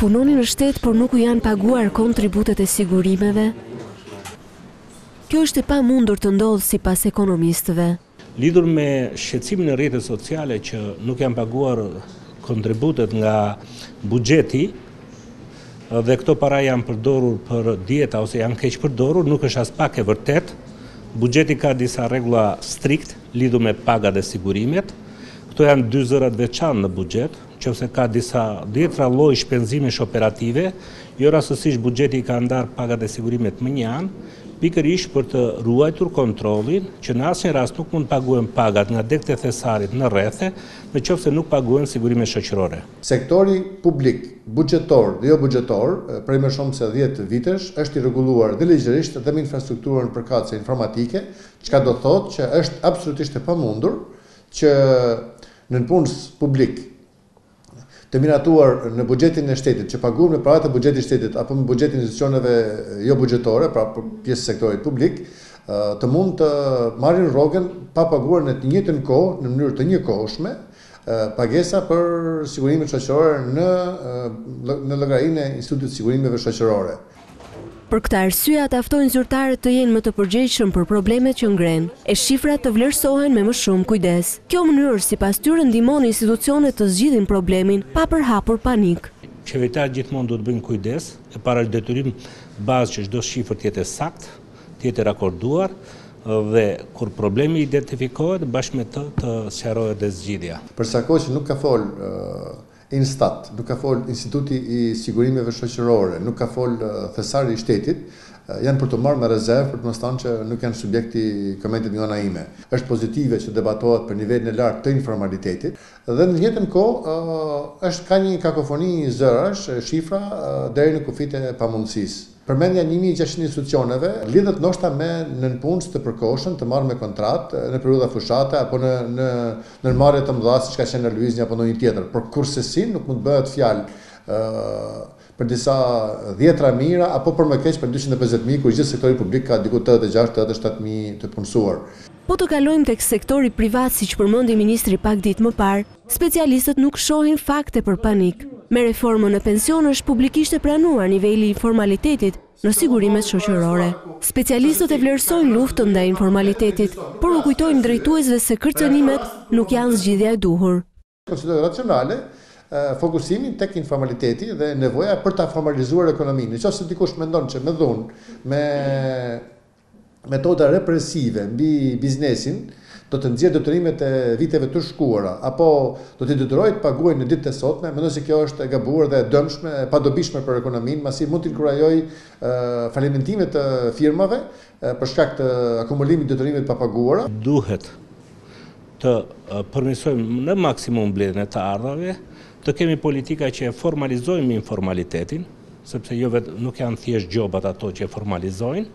Punonin në shtet, por nuk u janë paguar kontributet e sigurimeve? Kjo është e pamundur të ndodhë sipas ekonomistëve. Lidhur me shqetësimin në rrjetet sociale që nuk janë paguar kontributet nga buxheti dhe këto para janë përdorur për dieta ose janë keqpërdorur, nuk është aspak e vërtetë. Buxheti ka disa rregulla strikt lidhur me pagat dhe sigurimet. Këto janë dy zëra të veçantë në buxhet, qoftë se ka disa dhjetra lloj shpenzimesh operative, jo rastësisht buxheti i ka ndarë pagat e sigurimet më një anë, pikërisht për të ruajtur kontrollin që në asnjë rast nuk mund të paguhen pagat nga degët e thesarit në rrethe në qoftë se nuk paguhen sigurimet shoqërore. Sektori publik, buxhetor dhe jobuxhetor, prej më shumë se dhjetë vitesh është i rregulluar dhe ligjërisht dhe me infrastrukturën përkatëse informatike, çka do të thotë që është absolutisht e pamundur që nënpunës publik të miratuar në buxhetin e shtetit, që paguhen me paratë e buxhetit të shtetit apo me buxhetin e institucioneve jo buxhetore, pra pjesë të sektorit publik, të mund të marrin rrogën pa paguar në të njëjtën kohë, në mënyrë të njëkohshme, pagesa për sigurimet shoqërore në në llogarinë e Institutit të Sigurimeve Shoqërore. Për këtë arsye ata ftojnë zyrtarët të jenë më të përgjegjshëm për problemet që ngrenë, e shifrat të vlerësohen me më shumë kujdes. Kjo mënyrë, sipas tyre, ndihmon institucionet të zgjidhin problemin pa përhapur panik. Qeveritarët gjithmonë duhet të bëjnë kujdes, e para është detyrim bazë që çdo shifër të jetë e saktë, të jetë e rakorduar dhe kur problemi identifikohet, bashkë me të të sqarohet dhe zgjidhja. Për sa kohë që nuk ka folë, INSTAT, nuk ka folë Instituti i Sigurimeve Shoqërore, nuk ka folë thesari i shtetit, janë për t'u marrë me rezervë për të mos thënë që nuk janë subjekt i komentit nga ana ime. Është pozitive që debatohet për nivelin e lartë të informalitetit dhe në të njëjtën kohë është ka një kakofoni zërash, shifra deri në kufijtë e pamundësisë. Përmendja një mijë e gjashtëqind institucioneve lidhet ndoshta me nënpunës të përkohshëm të marrë me kontratë në periudha fushate apo në në ndërmarrje të mëdha siç ka qenë në Lëvizje apo ndonjë tjetër, por kurrsesi nuk mund të bëhet fjalë për disa dhjetra mijëra apo për më keq për dyqind e pesëdhjetë mijë kur gjithë sektori publik ka diku tetëdhjetë e gjashtë, tetëdhjetë e shtatë mijë të punësuar. Po të kalojmë tek sektori privat siç përmendi ministri pak ditë më parë, Specialistët nuk shohin fakte për panik. Me reformën në pension është publikisht e pranuar niveli i informalitetit në sigurimet shoqërore. Specialistët e vlerësojnë luftën ndaj informalitetit, por u kujtojnë drejtuesve se kërcënimet nuk janë zgjidhja e duhur. Konsideroj racionale fokusimin tek informaliteti dhe nevoja për ta formalizuar ekonominë. Në qoftë se dikush mendon që me dhunë, me. metoda represive mbi biznesin do të nxjerrë detyrimet e viteve të shkuara, apo do t'i detyrojë të paguajnë në ditët e sotme, mendoj se kjo është e gabuar dhe e dëmshme, e padobishme për ekonominë, pasi mund t'inkurajojë falimentime të firmave për shkak të akumulimit të detyrimeve të papaguara. Duhet të përmirësojmë në maksimum mbledhjen e të ardhurave, Të kemi politika që e formalizojmë informalitetin, sepse jo vetë nuk janë thjesht gjobat ato që e formalizojnë,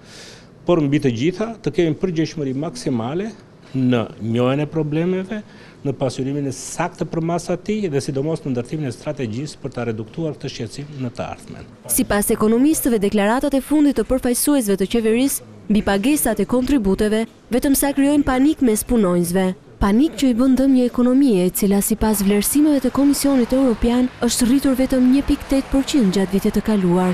por mbi të gjitha të kemi përgjegjshmëri maksimale në njohjen e problemeve, në pasqyrimin e saktë të përmasave të tij dhe sidomos në ndërtimin e strategjisë për ta reduktuar këtë shqetësim në të ardhmen. Sipas ekonomistëve deklaratat e fundit të përfaqësuesve të qeverisë mbi pagesat e kontributeve, Vetëm sa krijojnë panik mes punonjësve. Panik që i bën dëm një ekonomie e cila sipas vlerësimeve të Komisionit Europian është rritur vetëm një pikë tetë për qind gjatë vitit të kaluar.